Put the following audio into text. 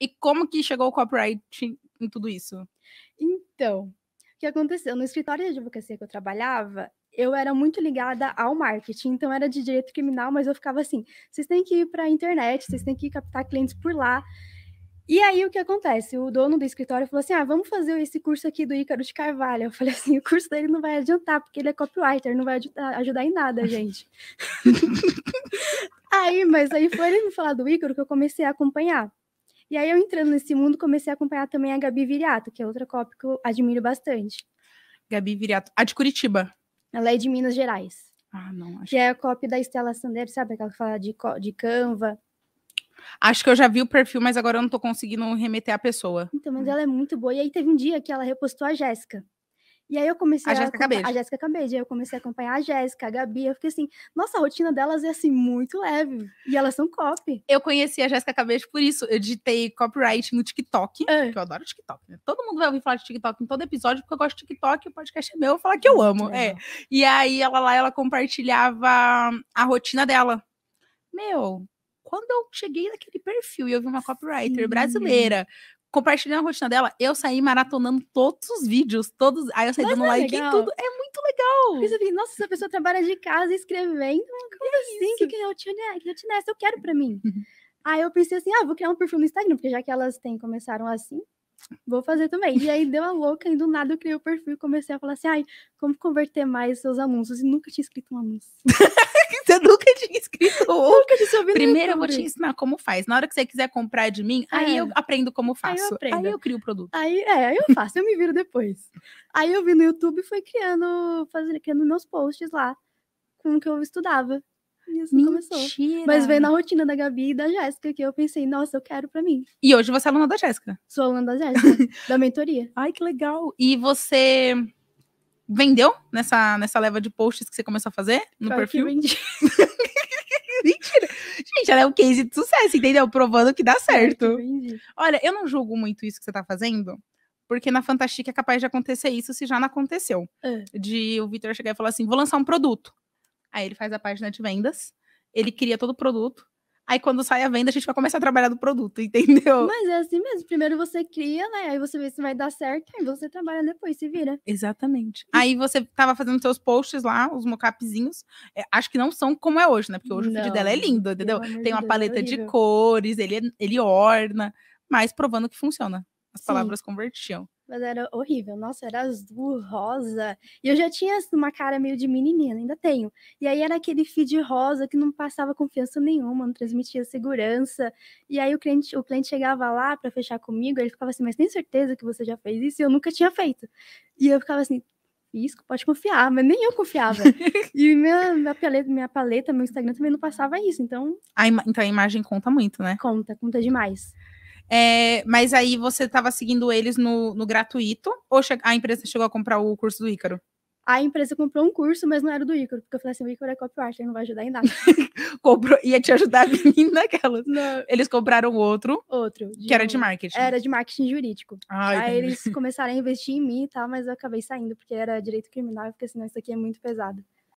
E como que chegou o copyright em tudo isso? Então, o que aconteceu? No escritório de advocacia que eu trabalhava, eu era muito ligada ao marketing, então era de direito criminal, mas eu ficava assim: vocês têm que ir para a internet, vocês têm que captar clientes por lá. E aí o que acontece? O dono do escritório falou assim: ah, vamos fazer esse curso aqui do Ícaro de Carvalho. Eu falei assim: o curso dele não vai adiantar, porque ele é copywriter, não vai ajudar, ajudar em nada, gente. aí, mas aí foi ele me falar do Ícaro que eu comecei a acompanhar. E aí eu entrando nesse mundo, comecei a acompanhar também a Gabi Viriato, que é outra copy que eu admiro bastante. Gabi Viriato, a de Curitiba. Ela é de Minas Gerais. Ah, não. Acho... Que é a copy da Estela Sandero, sabe? Aquela que fala de, de Canva. Acho que eu já vi o perfil, mas agora eu não tô conseguindo remeter a pessoa. Então, mas ela é muito boa. E aí teve um dia que ela repostou a Jéssica. E aí eu comecei a. Jéssica Cabede. A Jéssica Cabede. Aí eu comecei a acompanhar a Jéssica, a Gabi. Eu fiquei assim, nossa, a rotina delas é assim, muito leve. E elas são copy. Eu conheci a Jéssica Cabede por isso. Eu digitei copyright no TikTok. É. Que eu adoro TikTok, né? Todo mundo vai ouvir falar de TikTok em todo episódio, porque eu gosto de TikTok, o podcast é meu, eu falar que eu amo. É. E aí ela lá, ela compartilhava a rotina dela. Meu, quando eu cheguei naquele perfil e eu vi uma copywriter Sim. brasileira compartilhando a rotina dela, eu saí maratonando todos os vídeos, todos. Aí eu saí Mas dando é like legal. em tudo. É muito legal. Você fica, nossa, essa pessoa trabalha de casa escrevendo. Como é assim? Que, que rotina é? Que rotina é essa? Eu quero pra mim. aí eu pensei assim, ah, vou criar um perfil no Instagram, porque já que elas têm, começaram assim, vou fazer também. E aí deu a louca e do nada eu criei o perfil e comecei a falar assim, ai, como converter mais seus anúncios? E nunca tinha escrito um anúncio. você nunca tinha escrito um. Nunca tinha Primeiro eu vou te ensinar como faz. Na hora que você quiser comprar de mim, é. aí eu aprendo como faço. Aí eu, aprendo. aí eu crio o produto. Aí, é, aí eu faço, eu me viro depois. Aí eu vi no YouTube e fui criando, fazendo, criando meus posts lá com o que eu estudava. E assim Mentira. começou. Mas veio na rotina da Gabi e da Jéssica, que eu pensei, nossa, eu quero pra mim. E hoje você é aluna da Jéssica? Sou aluna da Jéssica, da mentoria. Ai, que legal. E você vendeu nessa, nessa leva de posts que você começou a fazer no claro perfil? Que vendi. Mentira. Gente, ela é um case de sucesso, entendeu? Provando que dá certo. Olha, eu não julgo muito isso que você tá fazendo, porque na Fantastic é capaz de acontecer isso se já não aconteceu. É. De o Victor chegar e falar assim: vou lançar um produto. Aí ele faz a página de vendas, ele cria todo o produto. Aí quando sai a venda, a gente vai começar a trabalhar do produto, entendeu? Mas é assim mesmo. Primeiro você cria, né? Aí você vê se vai dar certo, aí você trabalha depois, se vira. Exatamente. Aí você tava fazendo seus posts lá, os mockupzinhos. É, acho que não são como é hoje, né? Porque hoje não, o vídeo dela é lindo, entendeu? Tem uma Deus, paleta é de cores, ele, é, ele orna, mas provando que funciona. As Sim. palavras convertiam. Mas era horrível. Nossa, era azul, rosa. E eu já tinha uma cara meio de menina, ainda tenho. E aí era aquele feed rosa que não passava confiança nenhuma, não transmitia segurança. E aí o cliente, o cliente chegava lá para fechar comigo, ele ficava assim: Mas tem certeza que você já fez isso? E eu nunca tinha feito. E eu ficava assim: Fiz, pode confiar, mas nem eu confiava. e minha, minha, paleta, minha paleta, meu Instagram também não passava isso. Então. A então a imagem conta muito, né? Conta, conta demais. É, mas aí você estava seguindo eles no, no gratuito ou a empresa chegou a comprar o curso do Ícaro? A empresa comprou um curso, mas não era do Ícaro, porque eu falei assim, o Ícaro é copyright, não vai ajudar em nada. comprou, ia te ajudar a menina. Não. Eles compraram outro. Outro. Que era de marketing. Era de marketing jurídico. Ai, aí eles começaram a investir em mim e tal, mas eu acabei saindo, porque era direito criminal, eu fiquei assim, não, isso aqui é muito pesado.